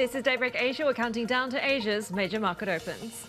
This is Daybreak Asia. We're counting down to Asia's major market opens.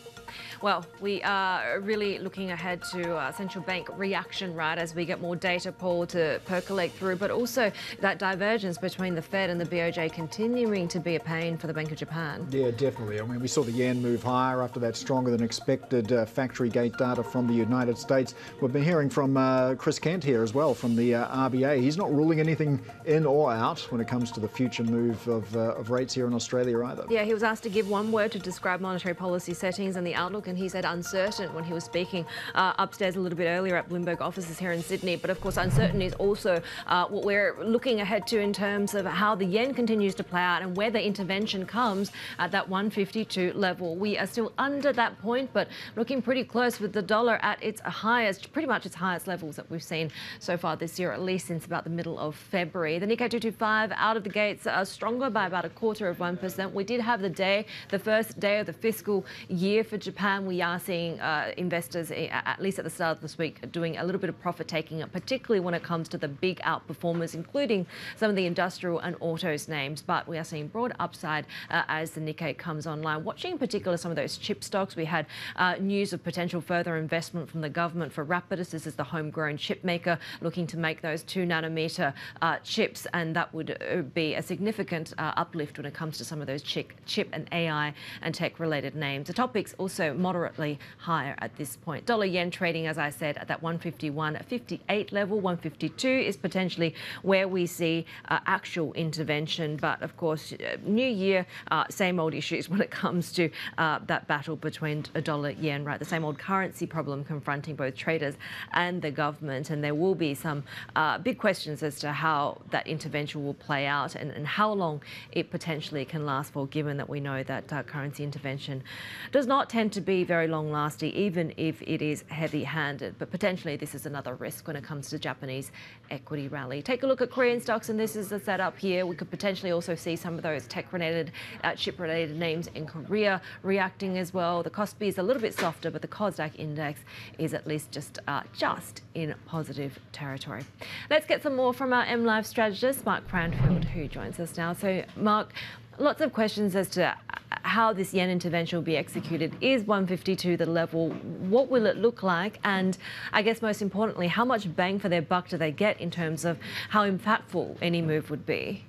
Well, we are really looking ahead to uh, central bank reaction, right, as we get more data, Paul, to percolate through, but also that divergence between the Fed and the BOJ continuing to be a pain for the Bank of Japan. Yeah, definitely. I mean, we saw the yen move higher after that stronger than expected uh, factory gate data from the United States. We've been hearing from uh, Chris Kent here as well from the uh, RBA. He's not ruling anything in or out when it comes to the future move of, uh, of rates here in Australia either. Yeah, he was asked to give one word to describe monetary policy settings and the outlook and he said uncertain when he was speaking uh, upstairs a little bit earlier at Bloomberg offices here in Sydney. But of course, uncertain is also uh, what we're looking ahead to in terms of how the yen continues to play out and where the intervention comes at that 152 level. We are still under that point, but looking pretty close with the dollar at its highest, pretty much its highest levels that we've seen so far this year, at least since about the middle of February. The Nikkei 225 out of the gates are stronger by about a quarter of 1%. We did have the day, the first day of the fiscal year for Japan. We are seeing uh, investors, eh, at least at the start of this week, doing a little bit of profit taking, particularly when it comes to the big outperformers, including some of the industrial and autos names. But we are seeing broad upside uh, as the Nikkei comes online. Watching in particular some of those chip stocks, we had uh, news of potential further investment from the government for Rapidus. This is the homegrown chip maker looking to make those two nanometer uh, chips, and that would uh, be a significant uh, uplift when it comes to some of those chip, chip and AI and tech related names. The Topix also moderately higher at this point. Dollar yen trading, as I said, at that 151.58 level. 152 is potentially where we see uh, actual intervention. But of course, uh, new year, uh, same old issues when it comes to uh, that battle between a dollar yen, right? The same old currency problem confronting both traders and the government. And there will be some uh, big questions as to how that intervention will play out and, and, how long it potentially can last for, given that we know that uh, currency intervention does not tend to be very long lasting, even if it is heavy handed. But potentially, this is another risk when it comes to Japanese equity rally. Take a look at Korean stocks, and this is the setup here. We could potentially also see some of those tech related, uh, chip related names in Korea reacting as well. The Kospi is a little bit softer, but the Kosdaq index is at least just, uh, just in positive territory. Let's get some more from our MLIV strategist, Mark Cranfield, who joins us now. So, Mark, lots of questions as to uh, how this yen intervention will be executed. Is 152 the level? What will it look like? And I guess most importantly, how much bang for their buck do they get in terms of how impactful any move would be?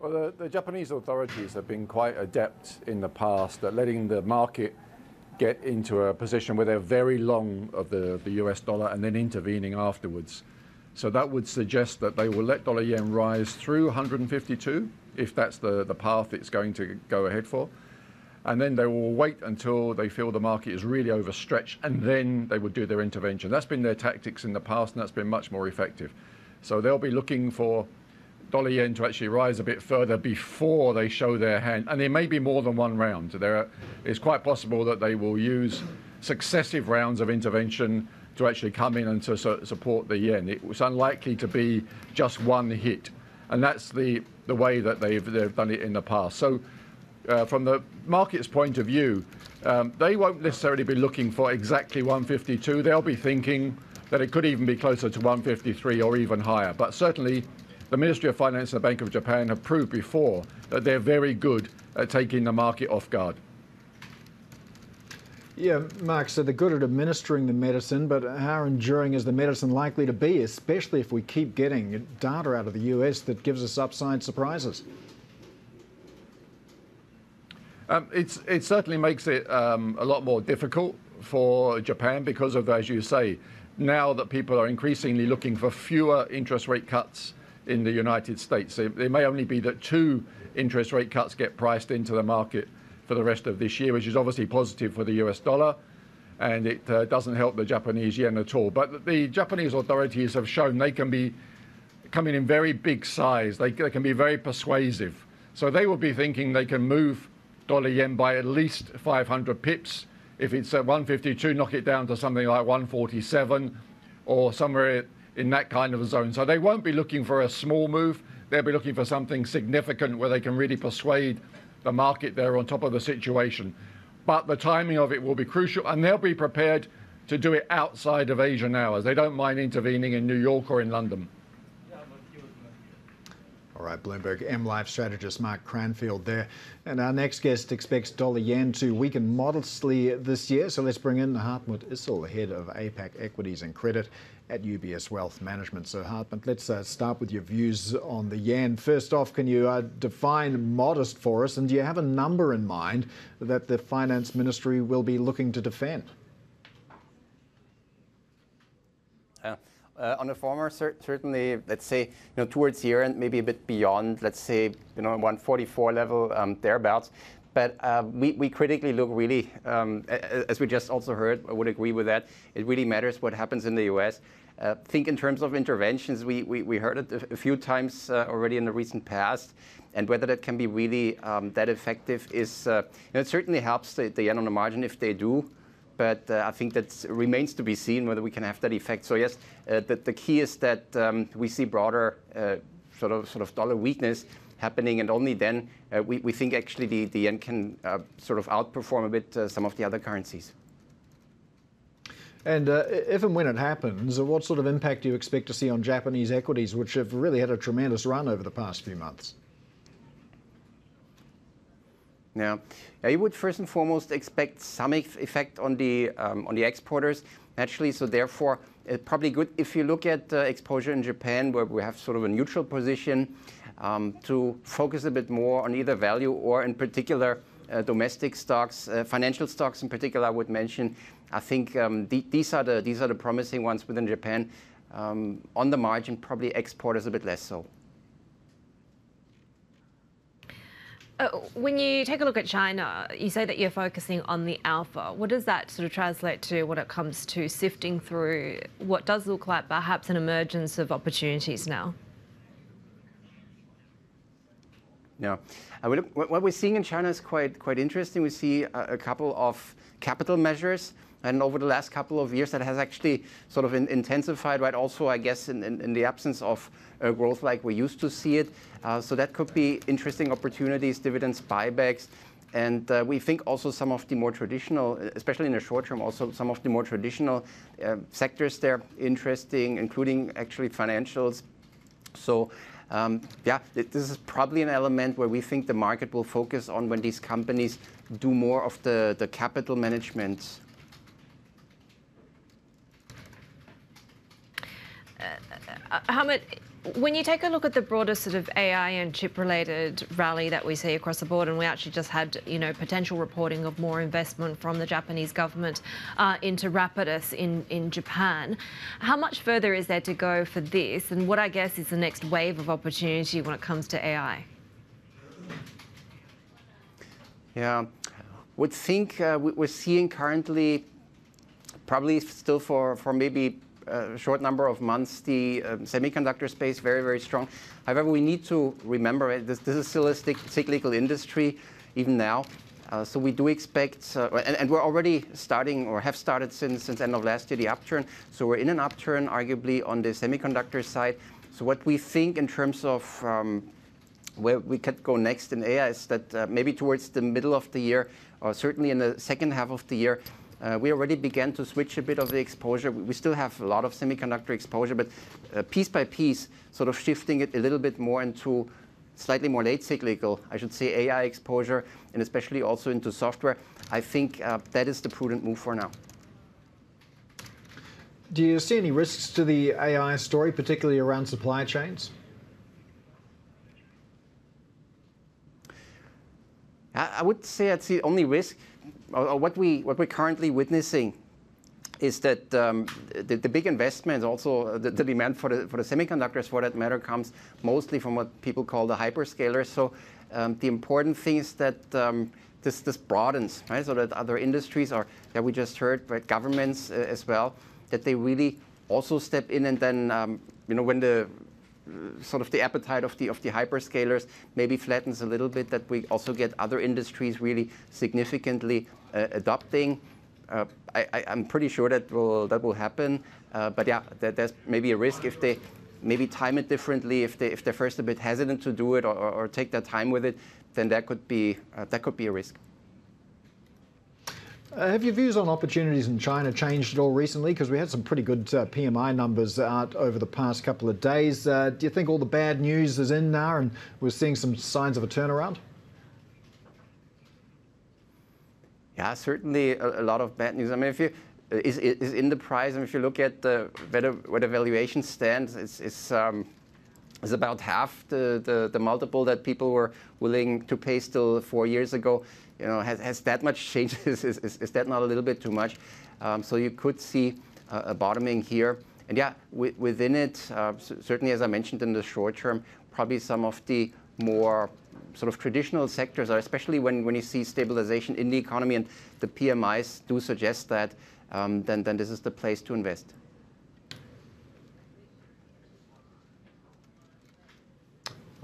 Well, the, the Japanese authorities have been quite adept in the past at letting the market get into a position where they're very long of the, the US dollar and then intervening afterwards. So that would suggest that they will let dollar yen rise through 152 if that's the, the path it's going to go ahead for. And then they will wait until they feel the market is really overstretched and then they would do their intervention. That's been their tactics in the past and that's been much more effective. So they'll be looking for dollar yen to actually rise a bit further before they show their hand. And there may be more than one round. There, it's quite possible that they will use successive rounds of intervention to actually come in and to su support the yen. It was unlikely to be just one hit. And that's the, the way that they've, they've done it in the past. So uh, from the market's point of view, um, they won't necessarily be looking for exactly 152. They'll be thinking that it could even be closer to 153 or even higher. But certainly, the Ministry of Finance and the Bank of Japan have proved before that they're very good at taking the market off guard. Yeah, Mark, so they're good at administering the medicine, but how enduring is the medicine likely to be, especially if we keep getting data out of the US that gives us upside surprises? Um, it certainly makes it um, a lot more difficult for Japan because of, as you say, now that people are increasingly looking for fewer interest rate cuts in the United States. It, it may only be that two interest rate cuts get priced into the market for the rest of this year, which is obviously positive for the US dollar, and it uh, doesn't help the Japanese yen at all. But the Japanese authorities have shown they can be coming in very big size. They, they can be very persuasive. So they will be thinking they can move dollar yen by at least 500 pips. If it's at 152, knock it down to something like 147 or somewhere in that kind of a zone. So they won't be looking for a small move. They'll be looking for something significant where they can really persuade the market there on top of the situation. But the timing of it will be crucial, and they'll be prepared to do it outside of Asian hours. They don't mind intervening in New York or in London. All right, Bloomberg MLIV strategist Mark Cranfield there. And our next guest expects dollar yen to weaken modestly this year. So let's bring in the Hartmut Issel, head of APAC Equities and Credit at UBS Wealth Management. So, Hartmut, let's uh, start with your views on the yen. First off, can you uh, define modest for us? And do you have a number in mind that the finance ministry will be looking to defend? Uh, on the former, cer certainly, let's say, you know, towards year and maybe a bit beyond, let's say, you know, 144 level, um, thereabouts. But uh, we, critically look really, um, as we just also heard, I would agree with that. It really matters what happens in the US. Uh, think in terms of interventions, we, heard it a, few times uh, already in the recent past. And whether that can be really um, that effective is, uh, it certainly helps the, yen on the margin if they do but I think that remains to be seen whether we can have that effect. So yes, the, key is that um, we see broader sort of sort of dollar weakness happening, and only then uh, we, we think actually the, the yen can uh, sort of outperform a bit uh, some of the other currencies. And uh, if and when it happens, what sort of impact do you expect to see on Japanese equities, which have really had a tremendous run over the past few months? Yeah. You would first and foremost expect some effect on the um, on the exporters, naturally. So therefore, it's probably good if you look at uh, exposure in Japan, where we have sort of a neutral position, um, to focus a bit more on either value or, in particular, uh, domestic stocks, uh, financial stocks in particular. I would mention. I think um, the, these are the these are the promising ones within Japan. Um, on the margin, probably exporters a bit less so. Uh, when you take a look at China, you say that you're focusing on the alpha. What does that sort of translate to when it comes to sifting through what does look like perhaps an emergence of opportunities now? Yeah. Uh, what we're seeing in China is quite, quite interesting. We see a, couple of capital measures and over the last couple of years, that has actually sort of intensified, right? Also, I guess, in the absence of uh, growth like we used to see it. Uh, so that could be interesting opportunities, dividends, buybacks. And we think also some of the more traditional, especially in the short term, also some of the more traditional sectors there interesting, including actually financials. So Um, yeah, this is probably an element where we think the market will focus on when these companies do more of the, capital management. Uh, uh, uh Hamid, when you take a look at the broader sort of AI and chip-related rally that we see across the board, and we actually just had, you know, potential reporting of more investment from the Japanese government uh, into Rapidus in, in Japan, how much further is there to go for this? And what I guess is the next wave of opportunity when it comes to AI? Yeah, would think uh, we're seeing currently probably still for, for maybe short number of months, the um, semiconductor space very, very strong. However, we need to remember this, this is still a cyclical industry, even now. Uh, so we do expect, uh, and, and, we're already starting or have started since since end of last year the upturn. So we're in an upturn, arguably on the semiconductor side. So what we think in terms of um, where we could go next in AI is that uh, maybe towards the middle of the year, or certainly in the second half of the year, we already began to switch a bit of the exposure. We still have a lot of semiconductor exposure, but uh, piece by piece, sort of shifting it a little bit more into slightly more late cyclical, I should say, AI exposure, and especially also into software. I think uh, that is the prudent move for now. Do you see any risks to the AI story, particularly around supply chains? I would say that's the only risk or what we what we're currently witnessing is that um, the, the, big investments, also the, the, demand for the, for the semiconductors, for that matter, comes mostly from what people call the hyperscalers. So um, the important thing is that um, this, this broadens, right? So that other industries are, that we just heard, right, governments uh, as well, that they really also step in and then, um, you know, when the sort of the appetite of the of the hyperscalers maybe flattens a little bit, that we also get other industries really significantly uh, adopting. Uh, I, am pretty sure that will that will happen. Uh, but yeah, there, there's maybe a risk if they maybe time it differently. If they if they're first a bit hesitant to do it or, or, or take their time with it, then that could be that could be a risk. Uh, have your views on opportunities in China changed at all recently? Because we had some pretty good uh, PMI numbers out over the past couple of days. Uh, do you think all the bad news is in now and we're seeing some signs of a turnaround? Yeah, certainly a, a lot of bad news. I mean, if you uh, is, is in the price, and if you look at the, where, where the valuation stands, it's, it's um, is about half the, the, the, multiple that people were willing to pay still four years ago you know, has, has that much changed? is, is, is, that not a little bit too much? Um, so you could see uh, a bottoming here. And yeah, within it, uh, certainly as I mentioned in the short term, probably some of the more sort of traditional sectors, or especially when, when you see stabilization in the economy and the PMIs do suggest that, um, then, then this is the place to invest.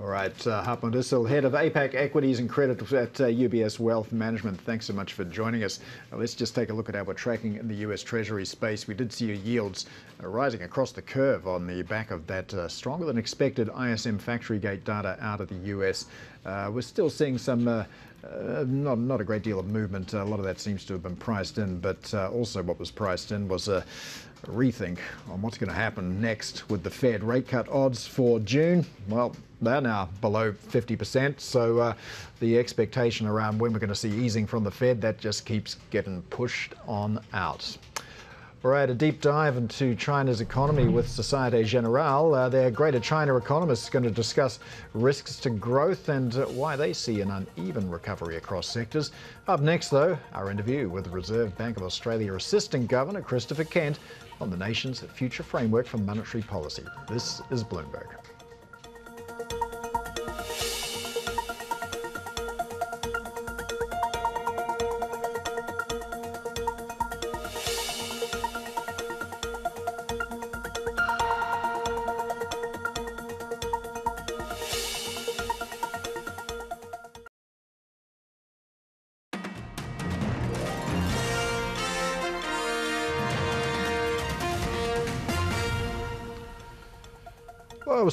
All right, uh, Hartmut Issel, head of APAC Equities and Credit at uh, UBS Wealth Management. Thanks so much for joining us. Uh, let's just take a look at how we're tracking in the US Treasury space. We did see yields uh, rising across the curve on the back of that uh, stronger than expected ISM factory gate data out of the US. Uh, we're still seeing some uh, not, not a great deal of movement. A lot of that seems to have been priced in, but uh, also what was priced in was a rethink on what's going to happen next with the Fed rate cut odds for June. Well, they're now below 50%. So uh, the expectation around when we're going to see easing from the Fed, that just keeps getting pushed on out. Right, a deep dive into China's economy with Societe Generale. Uh, their Greater China economists going to discuss risks to growth and uh, why they see an uneven recovery across sectors. Up next, though, our interview with Reserve Bank of Australia Assistant Governor Christopher Kent on the nation's future framework for monetary policy. This is Bloomberg.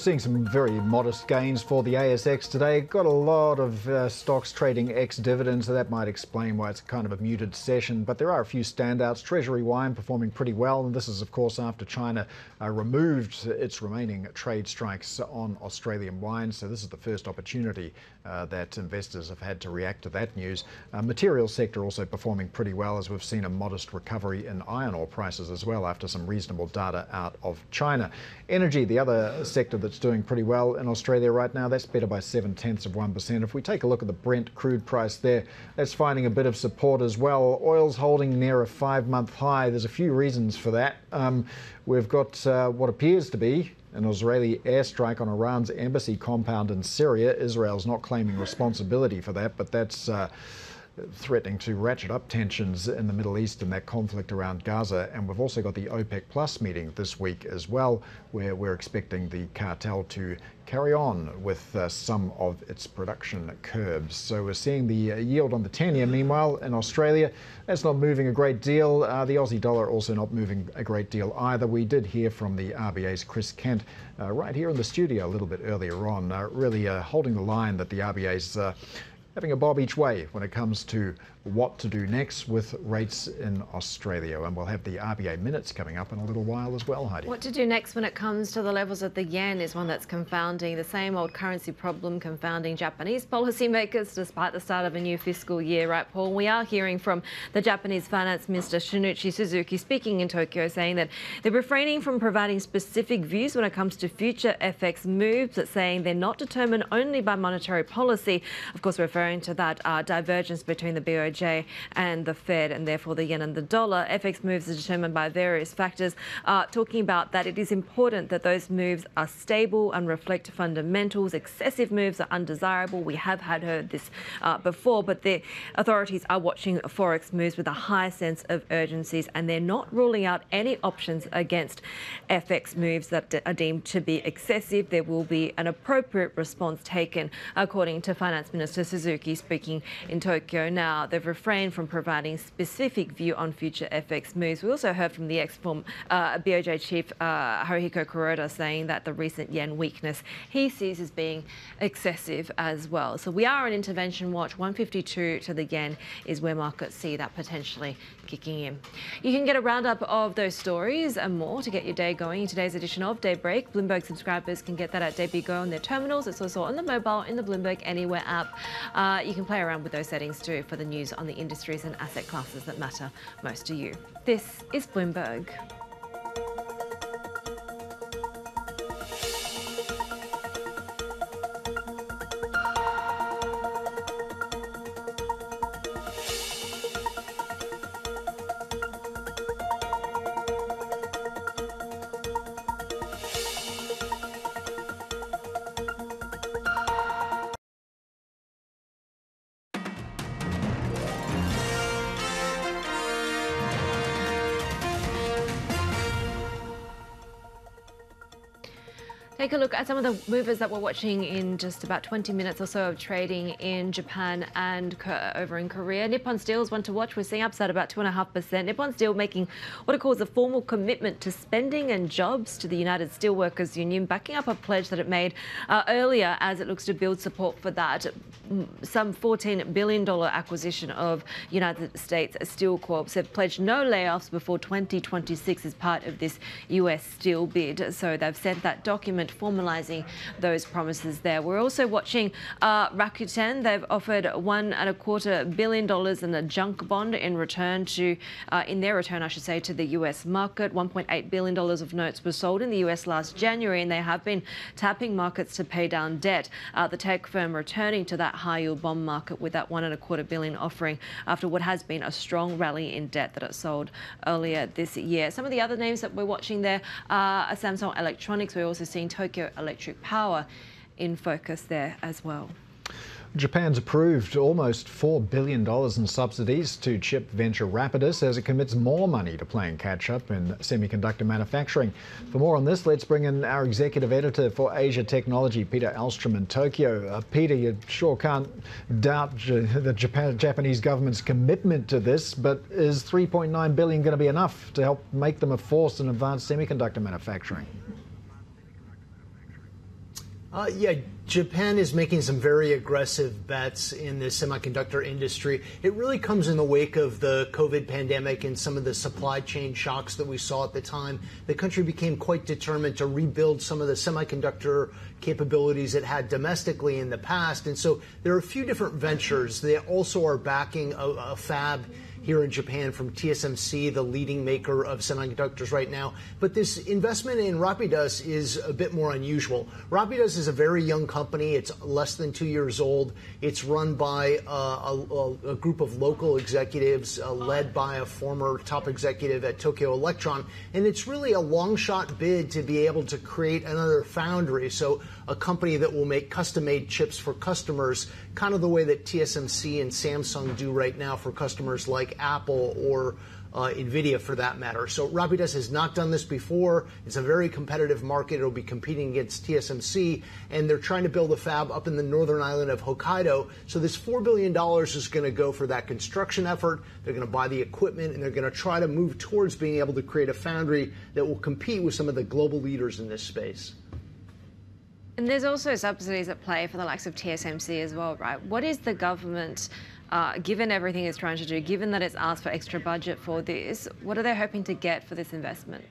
Seeing some very modest gains for the ASX today. Got a lot of uh, stocks trading ex-dividends, so that might explain why it's kind of a muted session. But there are a few standouts. Treasury wine performing pretty well, and this is, of course, after China uh, removed its remaining trade strikes on Australian wine. So this is the first opportunity uh, that investors have had to react to that news. Uh, materials sector also performing pretty well, as we've seen a modest recovery in iron ore prices as well after some reasonable data out of China. Energy, the other sector sector that's doing pretty well in Australia right now. That's better by seven tenths of 1%. If we take a look at the Brent crude price there, that's finding a bit of support as well. Oil's holding near a five month high. There's a few reasons for that. Um, we've got uh, what appears to be an Israeli airstrike on Iran's embassy compound in Syria. Israel's not claiming responsibility for that, but that's. Uh, threatening to ratchet up tensions in the Middle East and that conflict around Gaza. And we've also got the OPEC Plus meeting this week as well, where we're expecting the cartel to carry on with uh, some of its production curbs. So we're seeing the uh, yield on the 10 year. Meanwhile, in Australia, that's not moving a great deal. Uh, the Aussie dollar also not moving a great deal either. We did hear from the RBA's Chris Kent uh, right here in the studio a little bit earlier on, uh, really uh, holding the line that the RBA's having a bob each way when it comes to what to do next with rates in Australia. And we'll have the RBA minutes coming up in a little while as well, Haidi. What to do next when it comes to the levels of the yen is one that's confounding the same old currency problem confounding Japanese policymakers despite the start of a new fiscal year, right, Paul? We are hearing from the Japanese Finance Minister Shinichi Suzuki speaking in Tokyo saying that they're refraining from providing specific views when it comes to future FX moves, but saying they're not determined only by monetary policy. Of course, referring to that uh, divergence between the BOJ BOJ and the Fed, and therefore the yen and the dollar. FX moves are determined by various factors, uh, talking about that it is important that those moves are stable and reflect fundamentals. Excessive moves are undesirable. We have had heard this uh, before, but the authorities are watching Forex moves with a high sense of urgencies, and they're not ruling out any options against FX moves that are deemed to be excessive. There will be an appropriate response taken, according to Finance Minister Suzuki Suzuki speaking in Tokyo. Now, they've refrained from providing specific view on future FX moves. We also heard from the ex-form uh, BOJ chief uh, Haruhiko Kuroda saying that the recent yen weakness he sees as being excessive as well. So we are on intervention watch. 152 to the yen is where markets see that potentially kicking in. You can get a roundup of those stories and more to get your day going in today's edition of Daybreak. Bloomberg subscribers can get that at DayBeGo on their terminals. It's also on the mobile in the Bloomberg Anywhere app. Uh, you can play around with those settings too for the news on the industries and asset classes that matter most to you. This is Bloomberg. Some of the movers that we're watching in just about 20 minutes or so of trading in Japan and over in Korea. Nippon Steel is one to watch. We're seeing upside about 2.5%. Nippon Steel making what it calls a formal commitment to spending and jobs to the United Steelworkers Union, backing up a pledge that it made uh, earlier as it looks to build support for that. Some $14 billion acquisition of United States Steel Corp have pledged no layoffs before 2026 as part of this US steel bid. So they've sent that document formalising those promises there. We're also watching uh, Rakuten. They've offered one and a quarter billion dollars in a junk bond in return to, uh, in their return, I should say, to the US market. 1.8 billion dollars of notes were sold in the US last January, and they have been tapping markets to pay down debt. Uh, the tech firm returning to that high yield bond market with that one and a quarter billion offering after what has been a strong rally in debt that it sold earlier this year. Some of the other names that we're watching there are Samsung Electronics. We're also seeing Tokyo Electric Power in focus there as well. Japan's approved almost $4 billion in subsidies to chip venture Rapidus as it commits more money to playing catch up in semiconductor manufacturing. For more on this, let's bring in our executive editor for Asia Technology, Peter Elstrom in Tokyo. Uh, Peter, you sure can't doubt the Japan, Japanese government's commitment to this, but is 3.9 billion going to be enough to help make them a force in advanced semiconductor manufacturing? Uh, yeah, Japan is making some very aggressive bets in the semiconductor industry. It really comes in the wake of the COVID pandemic and some of the supply chain shocks that we saw at the time. The country became quite determined to rebuild some of the semiconductor capabilities it had domestically in the past. And so there are a few different ventures. They also are backing a, a fab here in Japan from TSMC, the leading maker of semiconductors right now. But this investment in Rapidus is a bit more unusual. Rapidus is a very young company. It's less than two years old. It's run by uh, a, a, group of local executives uh, led by a former top executive at Tokyo Electron. And it's really a long shot bid to be able to create another foundry. So a company that will make custom made chips for customers, kind of the way that TSMC and Samsung do right now for customers like Apple or uh, NVIDIA for that matter. So Rapidus has not done this before. It's a very competitive market. It'll be competing against TSMC, and they're trying to build a fab up in the northern island of Hokkaido. So this $4 billion is going to go for that construction effort. They're going to buy the equipment, and they're going to try to move towards being able to create a foundry that will compete with some of the global leaders in this space. And there's also subsidies at play for the likes of TSMC as well, right? What is the government, uh, given everything it's trying to do, given that it's asked for extra budget for this, what are they hoping to get for this investment?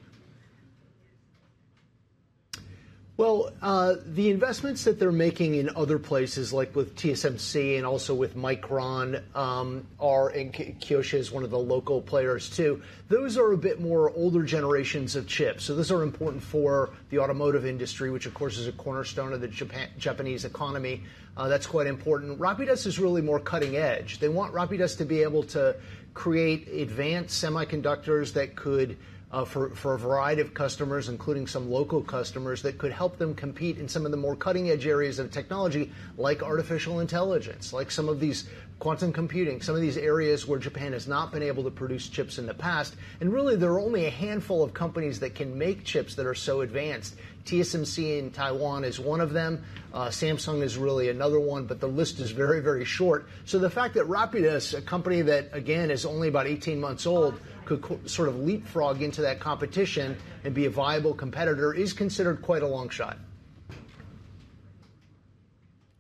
Well, uh, the investments that they're making in other places, like with TSMC and also with Micron, um, are and Kioxia is one of the local players too. Those are a bit more older generations of chips. So those are important for the automotive industry, which of course is a cornerstone of the Japan, Japanese economy. Uh, that's quite important. Rapidus is really more cutting edge. They want Rapidus to be able to create advanced semiconductors that could uh, for, for a variety of customers, including some local customers, that could help them compete in some of the more cutting edge areas of technology, like artificial intelligence, like some of these quantum computing, some of these areas where Japan has not been able to produce chips in the past. And really, there are only a handful of companies that can make chips that are so advanced. TSMC in Taiwan is one of them. Uh, Samsung is really another one, but the list is very, very short. So the fact that Rapidus, a company that, again, is only about 18 months old, could co- sort of leapfrog into that competition and be a viable competitor is considered quite a long shot.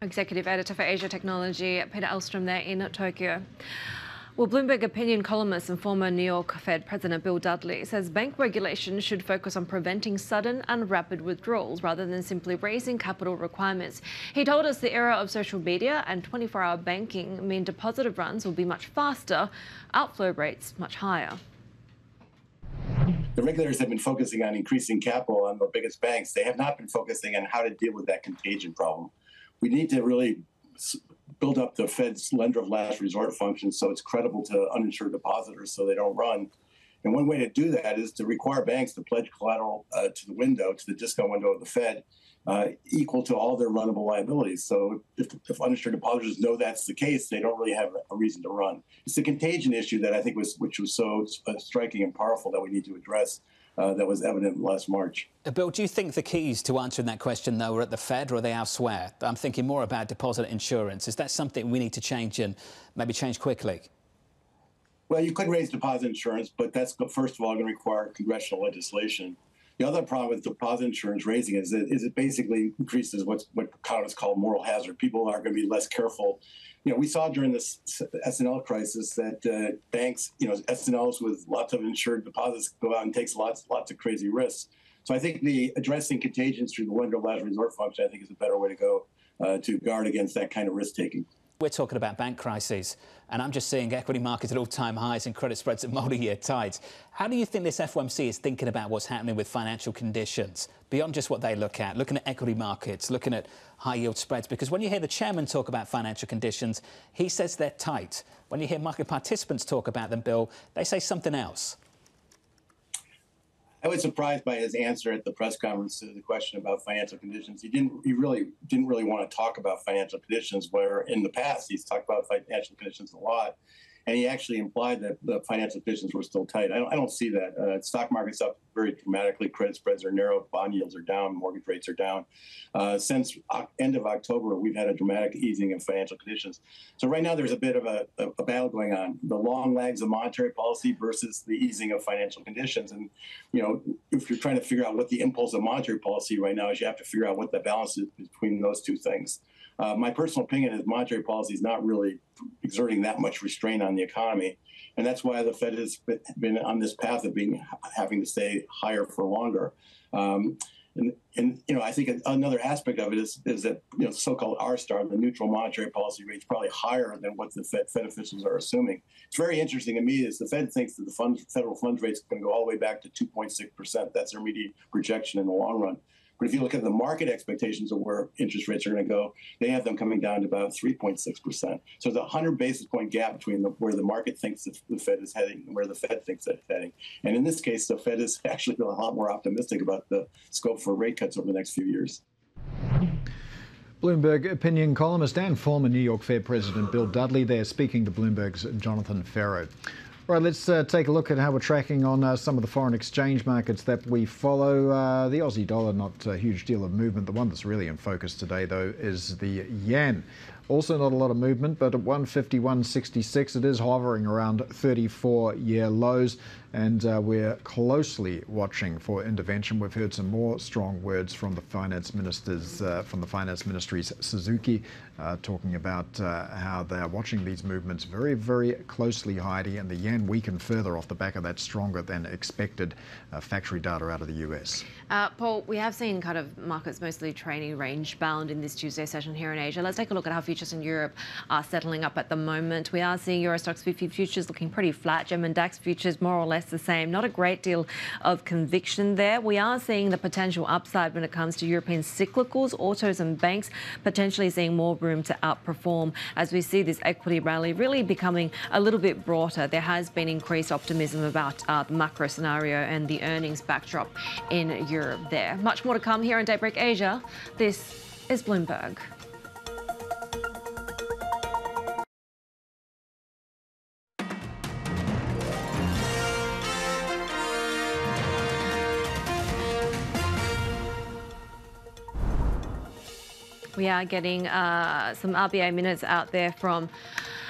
Executive Editor for Asia Technology, Peter Elstrom there in Tokyo. Well, Bloomberg opinion columnist and former New York Fed President Bill Dudley says bank regulation should focus on preventing sudden and rapid withdrawals rather than simply raising capital requirements. He told us the era of social media and 24 hour banking mean deposit runs will be much faster, outflow rates much higher. The regulators have been focusing on increasing capital on the biggest banks. They have not been focusing on how to deal with that contagion problem. We need to really build up the Fed's lender of last resort function so it's credible to uninsured depositors so they don't run. And one way to do that is to require banks to pledge collateral uh, to the window, to the discount window of the Fed, uh, equal to all their runnable liabilities. So if, if, uninsured depositors know that's the case, they don't really have a reason to run. It's the contagion issue that I think was, which was so uh, striking and powerful that we need to address uh, that was evident last March. Bill, do you think the keys to answering that question, though, are at the Fed or are they elsewhere? I'm thinking more about deposit insurance. Is that something we need to change and maybe change quickly? Well, you could raise deposit insurance, but that's first of all going to require congressional legislation. The other problem with deposit insurance raising is that is it basically increases what's what economists call moral hazard. People are going to be less careful you know, we saw during this S&L crisis that uh, banks, you know, S&Ls with lots of insured deposits go out and takes lots, lots of crazy risks. So I think the addressing contagions through the lender last resort function, I think, is a better way to go uh, to guard against that kind of risk taking. We're talking about bank crises, and I'm just seeing equity markets at all-time highs and credit spreads at multi-year tides. How do you think this FOMC is thinking about what's happening with financial conditions beyond just what they look at, looking at equity markets, looking at high-yield spreads? Because when you hear the chairman talk about financial conditions, he says they're tight. When you hear market participants talk about them, Bill, they say something else. I was surprised by his answer at the press conference to the question about financial conditions. He didn't. He really didn't really want to talk about financial conditions. Where in the past he's talked about financial conditions a lot, and he actually implied that the financial conditions were still tight. I don't, I don't see that. Uh, stock market's up very dramatically. Credit spreads are narrow. Bond yields are down. Mortgage rates are down. Uh, since end of October, we've had a dramatic easing of financial conditions. So right now, there's a bit of a, a, a battle going on: the long legs of monetary policy versus the easing of financial conditions. And you know, if you're trying to figure out what the impulse of monetary policy right now is, you have to figure out what the balance is between those two things. Uh, my personal opinion is monetary policy is not really exerting that much restraint on the economy, and that's why the Fed has been on this path of being having to stay higher for longer. Um, and, and, you know, I think another aspect of it is, is that you know, so-called R star, the neutral monetary policy rate, is probably higher than what the Fed, Fed officials are assuming. It's very interesting to me is the Fed thinks that the fund, federal funds rate is going to go all the way back to 2.6 percent. That's their immediate projection in the long run. But if you look at the market expectations of where interest rates are going to go, they have them coming down to about 3.6%. So there's a 100 basis point gap between the, where the market thinks the Fed is heading and where the Fed thinks it's heading. And in this case, the Fed is actually a lot more optimistic about the scope for rate cuts over the next few years. Bloomberg opinion columnist and former New York Fed President Bill Dudley there speaking to Bloomberg's Jonathan Ferro. Right, let's uh, take a look at how we're tracking on uh, some of the foreign exchange markets that we follow. Uh, the Aussie dollar, not a huge deal of movement. The one that's really in focus today, though, is the yen. Also, not a lot of movement, but at 151.66, it is hovering around 34 year lows and uh, we're closely watching for intervention. We've heard some more strong words from the finance ministers, uh, from the finance ministry's Suzuki, uh, talking about uh, how they're watching these movements very, very closely, Haidi, and the yen weakened further off the back of that stronger than expected uh, factory data out of the US. Uh, Paul, we have seen kind of markets mostly trading range bound in this Tuesday session here in Asia. Let's take a look at how in Europe are settling up at the moment. We are seeing Euro Stoxx 50 futures looking pretty flat, German DAX futures more or less the same. Not a great deal of conviction there. We are seeing the potential upside when it comes to European cyclicals, autos and banks, potentially seeing more room to outperform as we see this equity rally really becoming a little bit broader. There has has been increased optimism about uh, the macro scenario and the earnings backdrop in Europe there. Much more to come here on Daybreak Asia. This is Bloomberg. We are getting uh, some RBA minutes out there from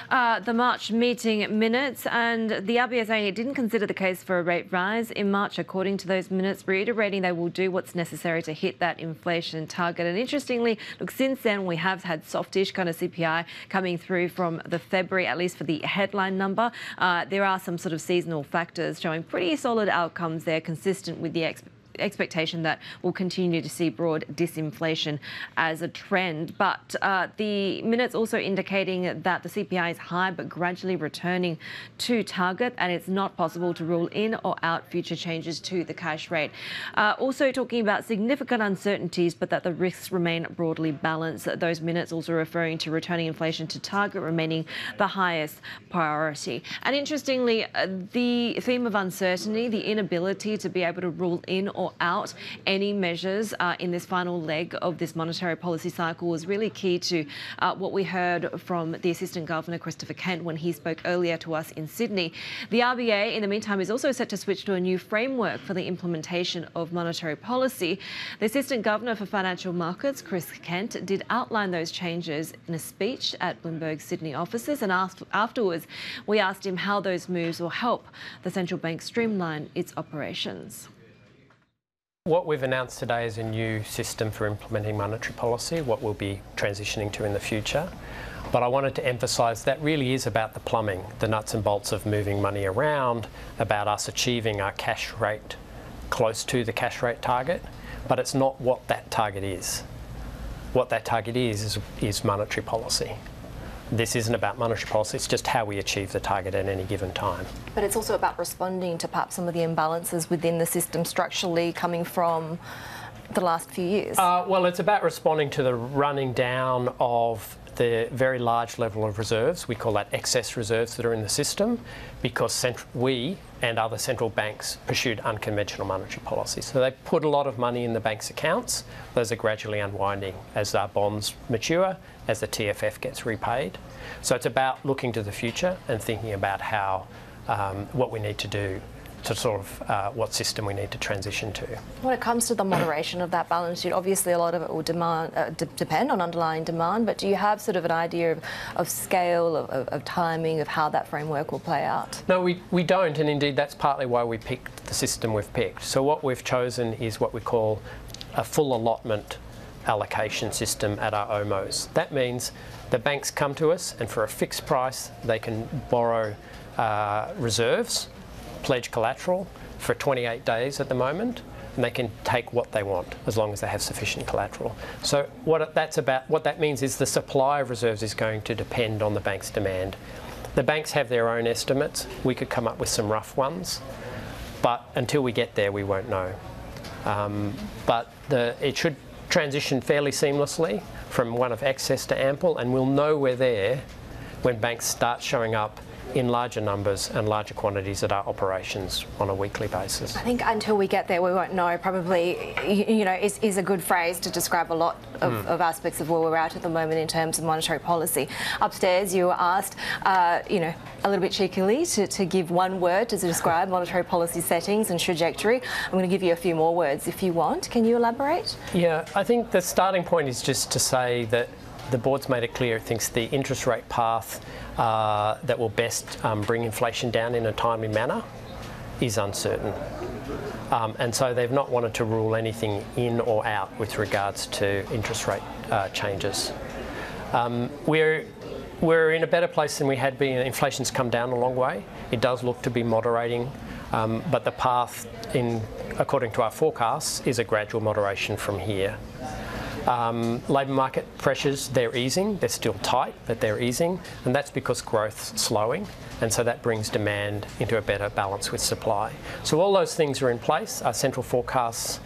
uh, the March meeting minutes, and the RBA saying it didn't consider the case for a rate rise in March, according to those minutes, reiterating they will do what's necessary to hit that inflation target. And interestingly, look, since then we have had softish kind of CPI coming through from the February, at least for the headline number. Uh, there are some sort of seasonal factors showing pretty solid outcomes there, consistent with the expectations expectation that we'll continue to see broad disinflation as a trend. But uh, the minutes also indicating that the CPI is high but gradually returning to target, and it's not possible to rule in or out future changes to the cash rate. Uh, also talking about significant uncertainties, but that the risks remain broadly balanced. Those minutes also referring to returning inflation to target remaining the highest priority. And interestingly, uh, the theme of uncertainty, the inability to be able to rule in or out any measures uh, in this final leg of this monetary policy cycle was really key to uh, what we heard from the Assistant Governor Christopher Kent when he spoke earlier to us in Sydney. The RBA, in the meantime, is also set to switch to a new framework for the implementation of monetary policy. The Assistant Governor for Financial Markets, Chris Kent, did outline those changes in a speech at Bloomberg Sydney offices, and afterwards, we asked him how those moves will help the central bank streamline its operations. What we've announced today is a new system for implementing monetary policy, what we'll be transitioning to in the future. But I wanted to emphasise that really is about the plumbing, the nuts and bolts of moving money around, about us achieving our cash rate close to the cash rate target, but it's not what that target is. What that target is, is, is monetary policy this isn't about monetary policy, it's just how we achieve the target at any given time. But it's also about responding to perhaps some of the imbalances within the system structurally coming from the last few years? Uh, well, it's about responding to the running down of the very large level of reserves. We call that excess reserves that are in the system because we and other central banks pursued unconventional monetary policy. So they put a lot of money in the bank's accounts. Those are gradually unwinding as our bonds mature, as the TFF gets repaid. So it's about looking to the future and thinking about how um, what we need to do to sort of uh, what system we need to transition to. When it comes to the moderation of that balance sheet, obviously a lot of it will demand, uh, depend on underlying demand, but do you have sort of an idea of, of scale, of, of, of, timing, of how that framework will play out? No, we, we don't, and indeed that's partly why we picked the system we've picked. So what we've chosen is what we call a full allotment allocation system at our OMOs. That means the banks come to us and for a fixed price they can borrow uh, reserves pledge collateral for 28 days at the moment, and they can take what they want as long as they have sufficient collateral. So what that's about, what that means is the supply of reserves is going to depend on the bank's demand. The banks have their own estimates. We could come up with some rough ones, but until we get there, we won't know. Um, but the, it should transition fairly seamlessly from one of excess to ample, and we'll know we're there when banks start showing up in larger numbers and larger quantities at our operations on a weekly basis. I think until we get there, we won't know. Probably, you know, is, is a good phrase to describe a lot of, mm. of, aspects of where we're at at the moment in terms of monetary policy. Upstairs, you were asked, uh, you know, a little bit cheekily to, to give one word to describe monetary policy settings and trajectory. I'm going to give you a few more words if you want. Can you elaborate? Yeah, I think the starting point is just to say that the board's made it clear it thinks the interest rate path uh, that will best um, bring inflation down in a timely manner is uncertain. Um, and so they've not wanted to rule anything in or out with regards to interest rate uh, changes. Um, we're, we're in a better place than we had been. Inflation's come down a long way. It does look to be moderating, um, but the path, in, according to our forecasts, is a gradual moderation from here. Um, labour market pressures, they're easing. They're still tight, but they're easing. And that's because growth's slowing. And so that brings demand into a better balance with supply. So all those things are in place. Our central forecasts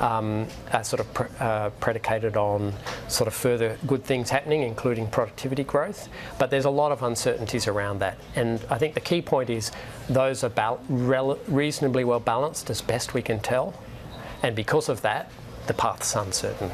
um, are sort of pre- uh, predicated on sort of further good things happening, including productivity growth. But there's a lot of uncertainties around that. And I think the key point is those are reasonably well balanced as best we can tell. And because of that, the path's uncertain.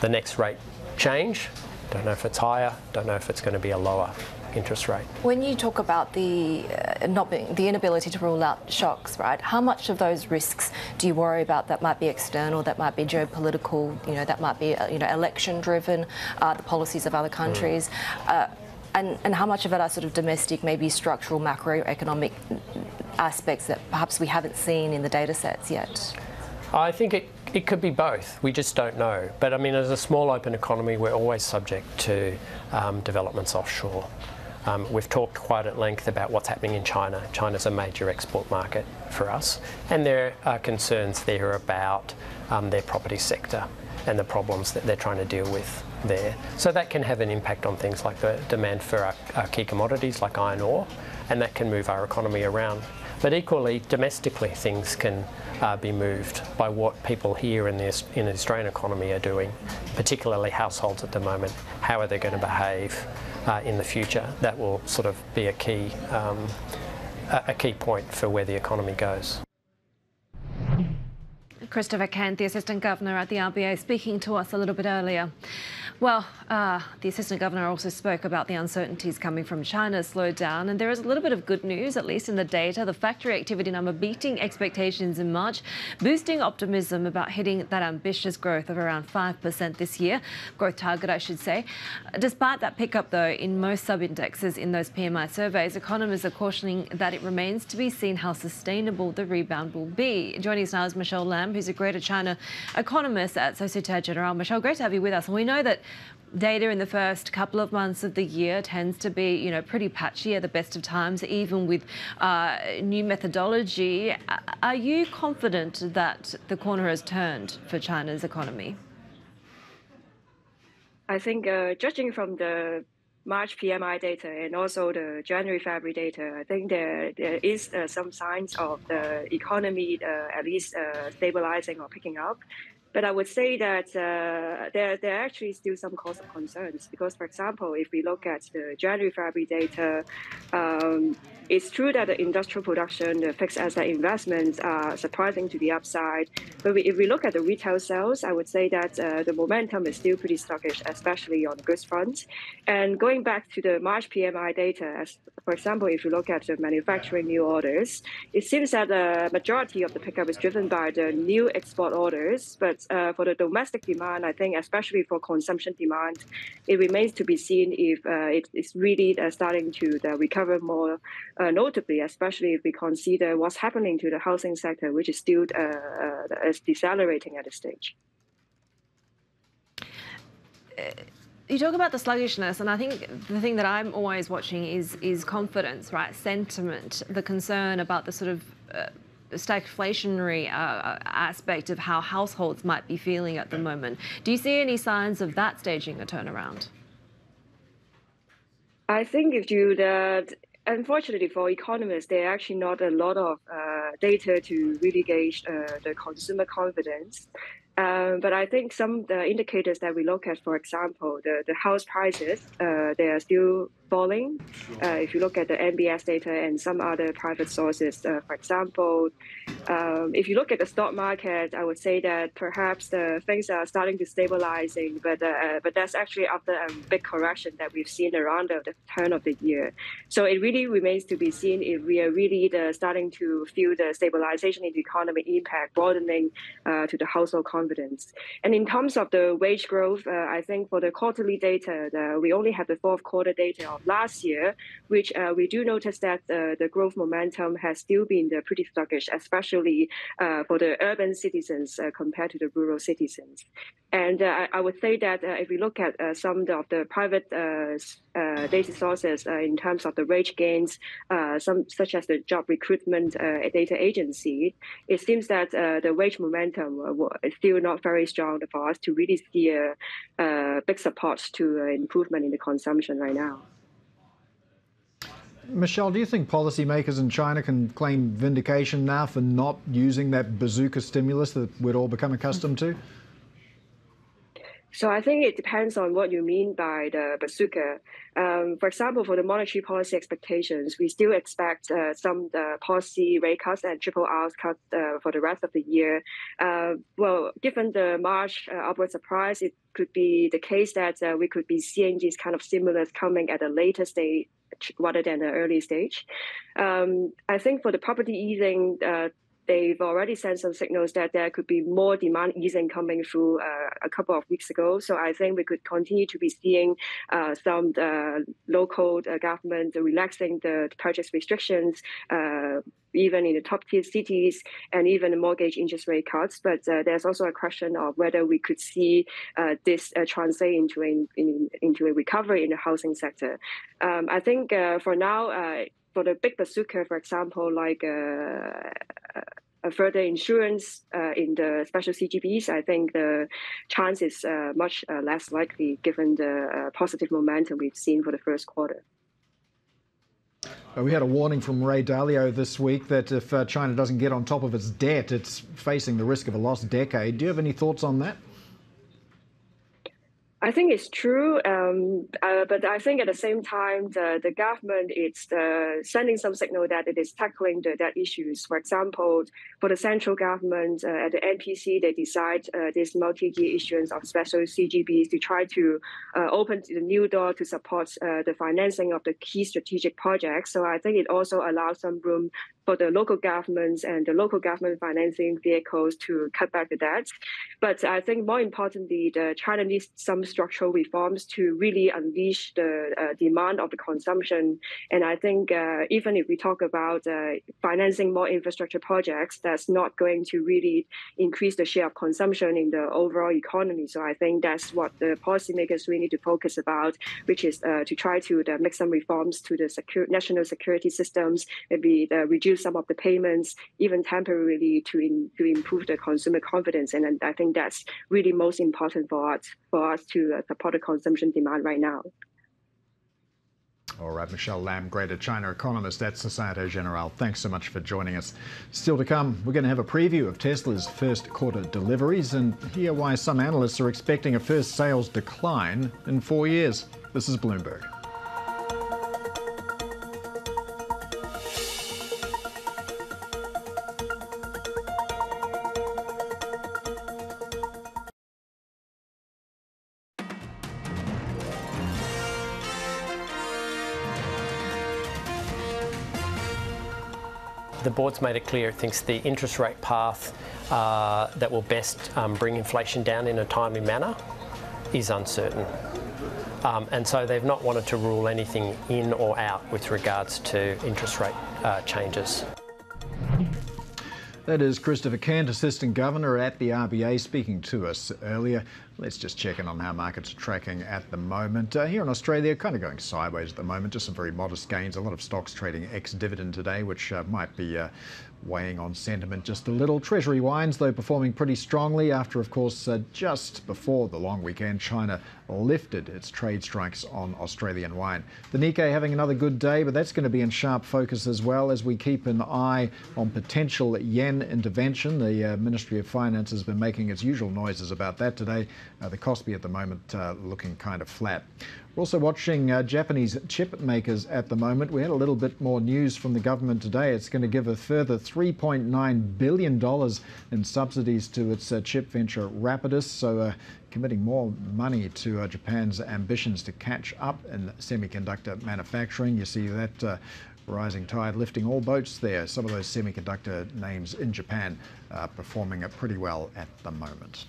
The next rate change, don't know if it's higher, don't know if it's going to be a lower interest rate. When you talk about the uh, not being the inability to rule out shocks, right? How much of those risks do you worry about that might be external, that might be geopolitical, you know, that might be uh, you know election driven, uh, the policies of other countries. Mm. and, and how much of it are sort of domestic, maybe structural macroeconomic aspects that perhaps we haven't seen in the data sets yet? I think it, it could be both. We just don't know. But I mean, as a small open economy, we're always subject to um, developments offshore. Um, we've talked quite at length about what's happening in China. China's a major export market for us, and there are concerns there about um, their property sector and the problems that they're trying to deal with there. So that can have an impact on things like the demand for our, our key commodities like iron ore, and that can move our economy around. But equally, domestically, things can uh, be moved by what people here in the, in the Australian economy are doing, particularly households at the moment. How are they going to behave? uh, in the future, that will sort of be a key, um, a key point for where the economy goes. Christopher Kent, the Assistant Governor at the RBA, speaking to us a little bit earlier. Well, uh, the Assistant Governor also spoke about the uncertainties coming from China's slowdown, and there is a little bit of good news, at least in the data. The factory activity number beating expectations in March, boosting optimism about hitting that ambitious growth of around 5% this year, growth target, I should say. Despite that pickup, though, in most sub-indexes in those PMI surveys, economists are cautioning that it remains to be seen how sustainable the rebound will be. Joining us now is Michelle Lam, who's a Greater China economist at Societe Generale. Michelle, great to have you with us. And we know that data in the first couple of months of the year tends to be, you know, pretty patchy at the best of times, even with uh, new methodology. Are you confident that the corner has turned for China's economy? I think, uh, judging from the March PMI data and also the January February data, I think there there is uh, some signs of the economy uh, at least uh, stabilizing or picking up. But I would say that uh, there, there are actually still some cause of concerns because, for example, if we look at the January February data, um, it's true that the industrial production, the fixed asset investments are surprising to the upside. But we, if we look at the retail sales, I would say that uh, the momentum is still pretty sluggish, especially on the goods front. And going back to the March PMI data, as for example, if you look at the manufacturing new orders, it seems that the majority of the pickup is driven by the new export orders. But uh, for the domestic demand, I think, especially for consumption demand, it remains to be seen if uh, it is really uh, starting to uh, recover more notably, especially if we consider what's happening to the housing sector, which is still is decelerating at this stage. You talk about the sluggishness, and I think the thing that I'm always watching is is confidence, right? Sentiment, the concern about the sort of uh, stagflationary uh, aspect of how households might be feeling at the moment. Do you see any signs of that staging a turnaround? I think if you that unfortunately for economists, there are actually not a lot of uh, data to really gauge uh, the consumer confidence. Um, but I think some of the indicators that we look at, for example, the, the house prices, uh, they are still falling. Uh, if you look at the NBS data and some other private sources, uh, for example, um, if you look at the stock market, I would say that perhaps the things are starting to stabilizing, but uh, but that's actually after a big correction that we've seen around the, the, turn of the year. So it really remains to be seen if we are really the, starting to feel the stabilization in the economy impact broadening uh, to the household confidence. And in terms of the wage growth, uh, I think for the quarterly data, the, we only have the fourth quarter data of last year, which uh, we do notice that uh, the growth momentum has still been uh, pretty sluggish, especially uh, for the urban citizens uh, compared to the rural citizens. And uh, I would say that if we look at some of the private data sources in terms of the wage gains, some such as the job recruitment data agency, it seems that the wage momentum is still not very strong for us to really see a, a big support to improvement in the consumption right now. Michelle, do you think policymakers in China can claim vindication now for not using that bazooka stimulus that we'd all become accustomed to? So I think it depends on what you mean by the bazooka. Um, for example, for the monetary policy expectations, we still expect uh, some uh, policy rate cuts and triple R's cuts uh, for the rest of the year. Uh, well, given the March uh, upward surprise, it could be the case that uh, we could be seeing these kind of stimulus coming at a later stage rather than an early stage. Um, I think for the property easing, uh, they've already sent some signals that there could be more demand easing coming through uh, a couple of weeks ago. So I think we could continue to be seeing uh, some uh, local uh, government relaxing the purchase restrictions, uh, even in the top tier cities, and even mortgage interest rate cuts. But uh, there's also a question of whether we could see this translate into a, in, into a recovery in the housing sector. Um, I think for now, for the big bazooka, for example, like uh, a further issuance uh, in the special CGBs, I think the chance is uh, much uh, less likely given the uh, positive momentum we've seen for the first quarter. Uh, we had a warning from Ray Dalio this week that if China doesn't get on top of its debt, it's facing the risk of a lost decade. Do you have any thoughts on that? I think it's true, um, uh, but I think at the same time, the, the government is uh, sending some signal that it is tackling the debt issues. For example, for the central government uh, at the NPC, they decide uh, this multi-year issuance of special CGBs to try to uh, open the new door to support uh, the financing of the key strategic projects. So I think it also allows some room for the local governments and the local government financing vehicles to cut back the debt. But I think more importantly, the China needs some structural reforms to really unleash the uh, demand of the consumption. And I think uh, even if we talk about uh, financing more infrastructure projects, that's not going to really increase the share of consumption in the overall economy. So I think that's what the policymakers really need to focus about, which is uh, to try to uh, make some reforms to the secure, national security systems, maybe reduce some of the payments, even temporarily, to in, to improve the consumer confidence. And, and I think that's really most important for us for us to uh, support the consumption demand right now. All right, Michelle Lam, Greater China economist at Societe Generale. Thanks so much for joining us. Still to come, we're going to have a preview of Tesla's first quarter deliveries and hear why some analysts are expecting a first sales decline in four years. This is Bloomberg. Board's made it clear it thinks the interest rate path uh, that will best um, bring inflation down in a timely manner is uncertain. Um, and so they've not wanted to rule anything in or out with regards to interest rate uh, changes. That is Christopher Kent, Assistant Governor at the RBA, speaking to us earlier. Let's just check in on how markets are tracking at the moment. Uh, here in Australia, kind of going sideways at the moment, just some very modest gains. A lot of stocks trading ex dividend today, which uh, might be uh, weighing on sentiment just a little. Treasury wines, though, performing pretty strongly after, of course, uh, just before the long weekend, China lifted its trade strikes on Australian wine. The Nikkei having another good day, but that's going to be in sharp focus as well as we keep an eye on potential yen intervention. The uh, Ministry of Finance has been making its usual noises about that today. Uh, the Kospi at the moment uh, looking kind of flat. We're also watching uh, Japanese chip makers at the moment. We had a little bit more news from the government today. It's going to give a further $3.9 billion in subsidies to its uh, chip venture Rapidus, so uh, committing more money to uh, Japan's ambitions to catch up in semiconductor manufacturing. You see that uh, rising tide lifting all boats there. Some of those semiconductor names in Japan uh, performing pretty well at the moment.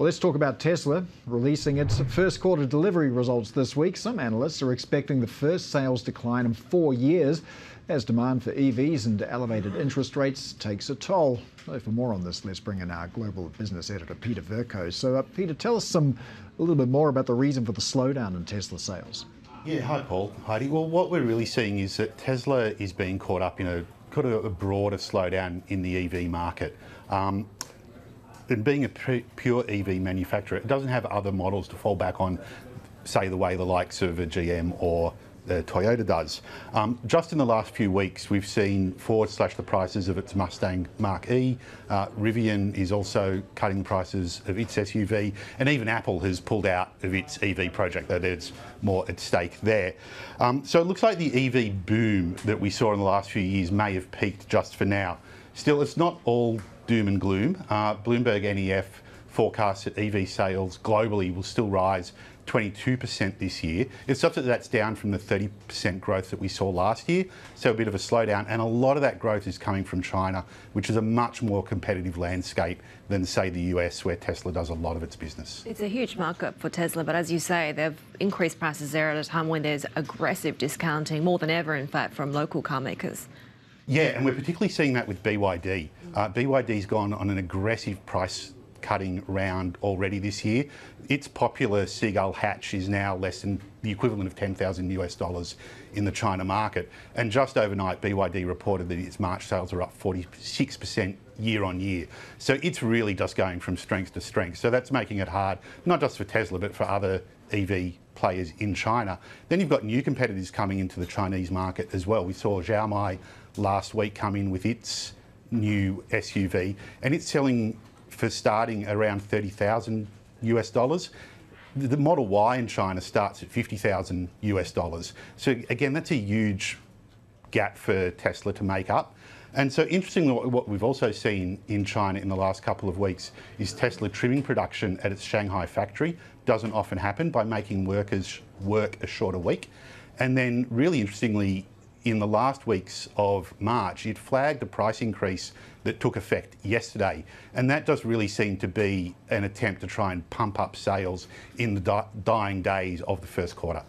Well, let's talk about Tesla releasing its first quarter delivery results this week. Some analysts are expecting the first sales decline in four years as demand for EVs and elevated interest rates takes a toll. For more on this, let's bring in our global business editor, Peter Vercoe. So, uh, Peter, tell us some a little bit more about the reason for the slowdown in Tesla sales. Yeah, hi, Paul. Haidi. Well, what we're really seeing is that Tesla is being caught up in a kind of a broader slowdown in the EV market. Um, and being a pure EV manufacturer, it doesn't have other models to fall back on, say the way the likes of a GM or uh, Toyota does. Um, just in the last few weeks, we've seen Ford slash the prices of its Mustang Mark E. Uh, Rivian is also cutting the prices of its SUV, and even Apple has pulled out of its EV project, that there's more at stake there. Um, so it looks like the EV boom that we saw in the last few years may have peaked just for now. Still, it's not all doom and gloom. Uh, Bloomberg NEF forecasts that EV sales globally will still rise 22% this year. It's that that's down from the 30% growth that we saw last year, so a bit of a slowdown. And a lot of that growth is coming from China, which is a much more competitive landscape than, say, the US, where Tesla does a lot of its business. It's a huge market for Tesla, but as you say, they've increased prices there at a time when there's aggressive discounting, more than ever, in fact, from local car makers. Yeah, and we're particularly seeing that with BYD. Uh, BYD's gone on an aggressive price cutting round already this year. Its popular Seagull hatch is now less than the equivalent of 10,000 US dollars in the China market. And just overnight, BYD reported that its March sales are up 46% year on year. So it's really just going from strength to strength. So that's making it hard, not just for Tesla, but for other EV players in China. Then you've got new competitors coming into the Chinese market as well. We saw Xiaomi last week come in with its new SUV, and it's selling for starting around 30,000 US dollars. The Model Y in China starts at 50,000 US dollars. So again, that's a huge gap for Tesla to make up. And so interestingly, what we've also seen in China in the last couple of weeks is Tesla trimming production at its Shanghai factory. Doesn't often happen by making workers work a shorter week. And then really interestingly, in the last weeks of March, it flagged a price increase that took effect yesterday. And that does really seem to be an attempt to try and pump up sales in the dying days of the first quarter.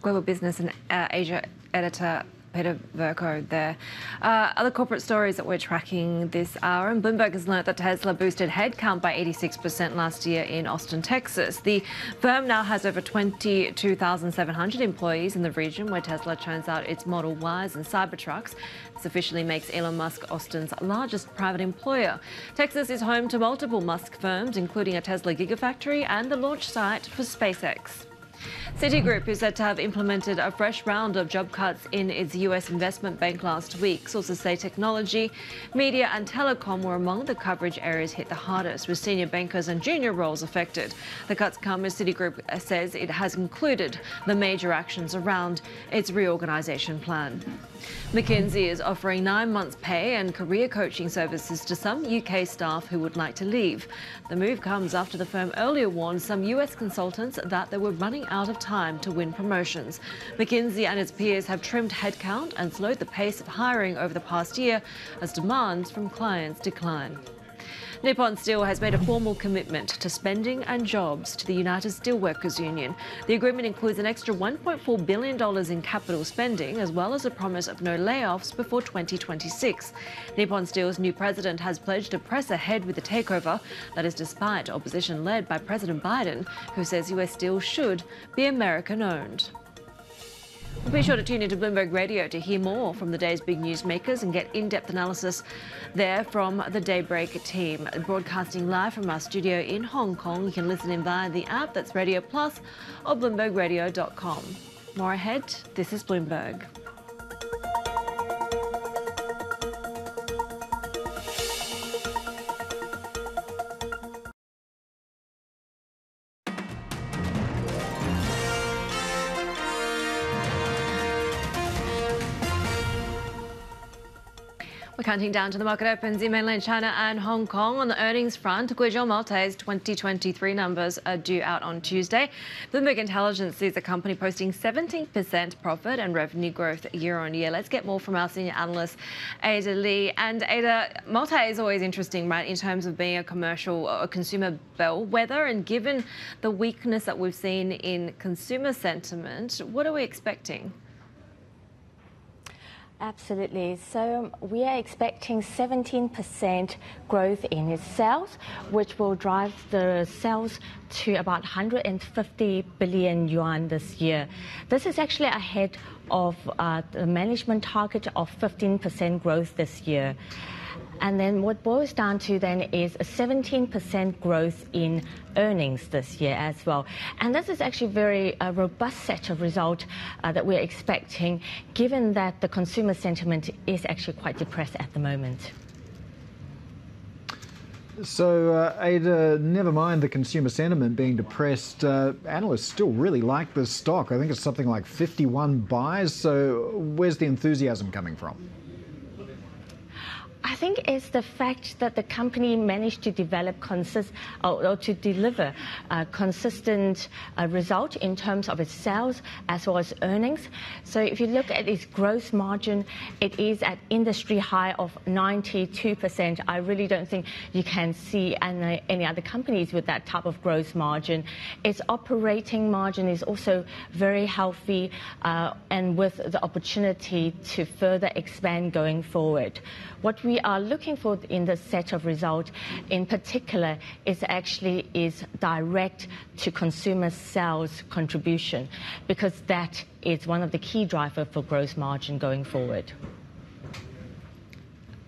Global Business and uh, Asia editor Peter Vercoe there. Uh, other corporate stories that we're tracking this hour, and Bloomberg has learnt that Tesla boosted headcount by 86% last year in Austin, Texas. The firm now has over 22,700 employees in the region where Tesla churns out its Model Ys and Cybertrucks. This officially makes Elon Musk Austin's largest private employer. Texas is home to multiple Musk firms, including a Tesla Gigafactory and the launch site for SpaceX. Citigroup is said to have implemented a fresh round of job cuts in its US investment bank last week. Sources say technology, media, and telecom were among the coverage areas hit the hardest, with senior bankers and junior roles affected. The cuts come as Citigroup says it has included the major actions around its reorganisation plan. McKinsey is offering nine months' pay and career coaching services to some UK staff who would like to leave. The move comes after the firm earlier warned some US consultants that they were running out of time to win promotions. McKinsey and its peers have trimmed headcount and slowed the pace of hiring over the past year as demands from clients decline. Nippon Steel has made a formal commitment to spending and jobs to the United Steelworkers Union. The agreement includes an extra $1.4 billion in capital spending, as well as a promise of no layoffs before 2026. Nippon Steel's new president has pledged to press ahead with the takeover. That is despite opposition led by President Biden, who says US Steel should be American owned. Be sure to tune into Bloomberg Radio to hear more from the day's big newsmakers and get in depth analysis there from the Daybreak team. Broadcasting live from our studio in Hong Kong, you can listen in via the app that's Radio Plus or BloombergRadio.com. More ahead, this is Bloomberg. Counting down to the market opens in mainland China and Hong Kong. On the earnings front, Guizhou Moutai's 2023 numbers are due out on Tuesday. Bloomberg Intelligence sees the company posting 17% profit and revenue growth year on year. Let's get more from our senior analyst, Ada Lee. And Ada, Moutai is always interesting, right, in terms of being a commercial, a consumer bellwether. And given the weakness that we've seen in consumer sentiment, what are we expecting? Absolutely. So we are expecting 17% growth in its sales, which will drive the sales to about 150 billion yuan this year. This is actually ahead of uh, the management target of 15% growth this year. And then what boils down to then is a 17% growth in earnings this year as well. And this is actually a very uh, robust set of results uh, that we're expecting, given that the consumer sentiment is actually quite depressed at the moment. So, uh, Ada, never mind the consumer sentiment being depressed, uh, analysts still really like this stock. I think it's something like 51 buys. So, where's the enthusiasm coming from? I think it's the fact that the company managed to develop consist or, or to deliver a consistent uh, result in terms of its sales as well as earnings. So if you look at its gross margin, it is at industry high of 92%. I really don't think you can see any, any other companies with that type of gross margin. Its operating margin is also very healthy uh, and with the opportunity to further expand going forward. What we are looking for in the set of results in particular is actually is direct to consumer sales contribution because that is one of the key drivers for gross margin going forward.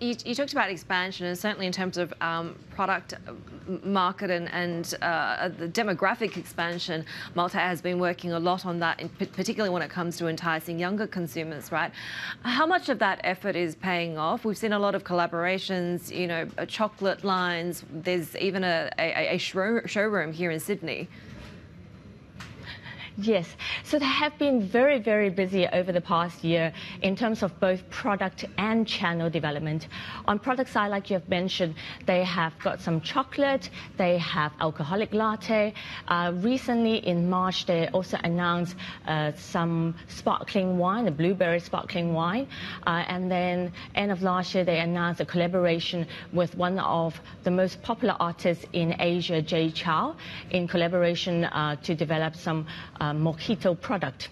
You, you, talked about expansion, and certainly in terms of um, product market and, and uh, the demographic expansion, Moutai has been working a lot on that, particularly when it comes to enticing younger consumers, right? How much of that effort is paying off? We've seen a lot of collaborations, you know, uh, chocolate lines. There's even a, a, a showroom here in Sydney. Yes. So they have been very, very busy over the past year in terms of both product and channel development. On product side, like you have mentioned, they have got some chocolate, they have alcoholic latte. Uh, recently in March, they also announced uh, some sparkling wine, a blueberry sparkling wine. Uh, and then end of last year, they announced a collaboration with one of the most popular artists in Asia, Jay Chou, in collaboration uh, to develop some Um, mojito product.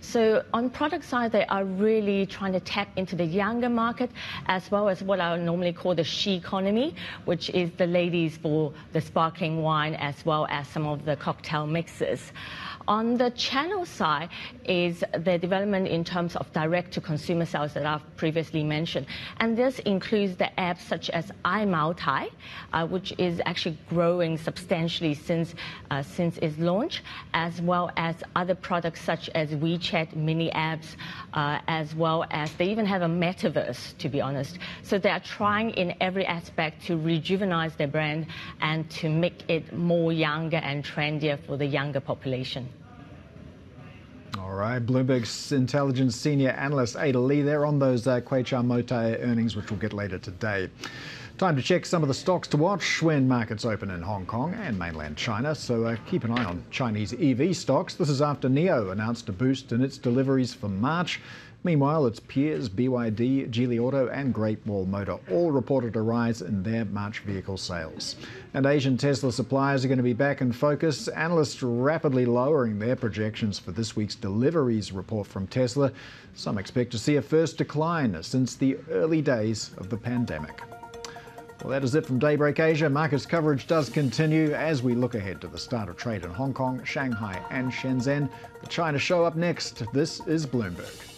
So on product side, they are really trying to tap into the younger market as well as what I normally call the she economy, which is the ladies for the sparkling wine as well as some of the cocktail mixes. On the channel side is the development in terms of direct-to-consumer sales that I've previously mentioned. And this includes the apps such as i Moutai, uh, which is actually growing substantially since, uh, since its launch, as well as other products such as WeChat mini apps, uh, as well as they even have a metaverse, to be honest. So they are trying in every aspect to rejuvenate their brand and to make it more younger and trendier for the younger population. All right, Bloomberg's intelligence senior analyst Ada Lee there on those uh, Moutai earnings, which we'll get later today. Time to check some of the stocks to watch when markets open in Hong Kong and mainland China. So uh, keep an eye on Chinese EV stocks. This is after NIO announced a boost in its deliveries for March. Meanwhile, its peers, BYD, Geely Auto, and Great Wall Motor all reported a rise in their March vehicle sales. And Asian Tesla suppliers are going to be back in focus. Analysts rapidly lowering their projections for this week's deliveries report from Tesla. Some expect to see a first decline since the early days of the pandemic. Well, that is it from Daybreak Asia. Markets coverage does continue as we look ahead to the start of trade in Hong Kong, Shanghai, and Shenzhen. The China show up next. This is Bloomberg.